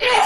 Yeah!